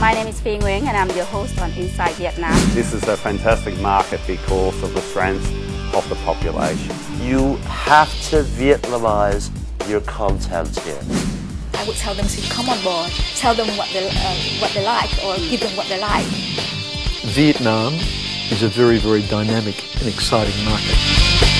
My name is Phing Nguyen, and I'm your host on Insight Vietnam. This is a fantastic market because of the strength of the population. You have to Vietnamize your content here. I would tell them to come on board, tell them what they, uh, what they like, or give them what they like. Vietnam is a very, very dynamic and exciting market.